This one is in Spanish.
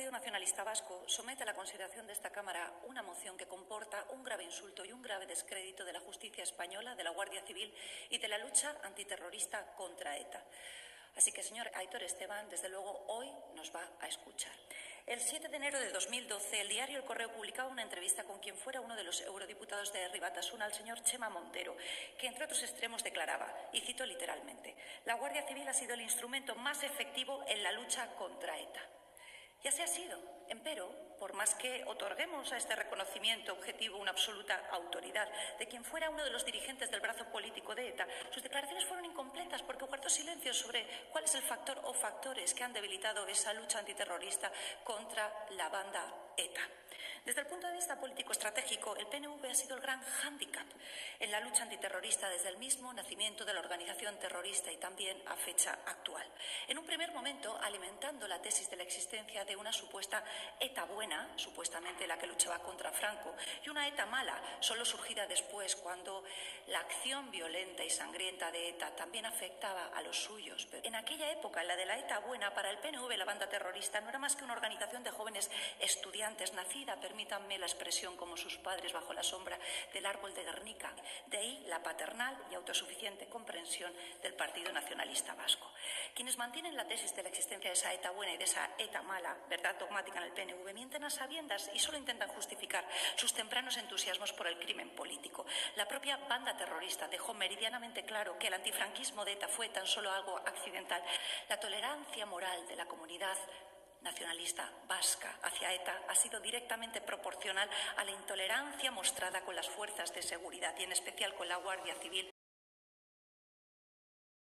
Partido Nacionalista Vasco somete a la consideración de esta Cámara una moción que comporta un grave insulto y un grave descrédito de la justicia española, de la Guardia Civil y de la lucha antiterrorista contra ETA. Así que, señor Aitor Esteban, desde luego hoy nos va a escuchar. El 7 de enero de 2012, el diario El Correo publicaba una entrevista con quien fuera uno de los eurodiputados de Ribatasuna, el señor Chema Montero, que entre otros extremos declaraba, y cito literalmente, la Guardia Civil ha sido el instrumento más efectivo en la lucha contra ETA. Ya se ha sido, empero, por más que otorguemos a este reconocimiento objetivo una absoluta autoridad de quien fuera uno de los dirigentes del brazo político de ETA, sus declaraciones fueron incompletas porque guardó silencio sobre cuál es el factor o factores que han debilitado esa lucha antiterrorista contra la banda ETA. Desde el punto de vista político-estratégico, el PNV ha sido el gran hándicap en la lucha antiterrorista desde el mismo nacimiento de la organización terrorista y también a fecha actual. En un primer momento, alimentando la tesis de la existencia de una supuesta ETA buena, supuestamente la que luchaba contra Franco, y una ETA mala, solo surgida después cuando la acción violenta y sangrienta de ETA también afectaba a los suyos. En aquella época, la de la ETA buena, para el PNV la banda terrorista no era más que una organización de jóvenes estudiantes nacida permítanme la expresión como sus padres bajo la sombra del árbol de Guernica. De ahí la paternal y autosuficiente comprensión del Partido Nacionalista Vasco. Quienes mantienen la tesis de la existencia de esa ETA buena y de esa ETA mala, verdad dogmática en el PNV, mienten a sabiendas y solo intentan justificar sus tempranos entusiasmos por el crimen político. La propia banda terrorista dejó meridianamente claro que el antifranquismo de ETA fue tan solo algo accidental. La tolerancia moral de la comunidad nacionalista vasca hacia ETA ha sido directamente proporcional a la intolerancia mostrada con las fuerzas de seguridad y en especial con la Guardia Civil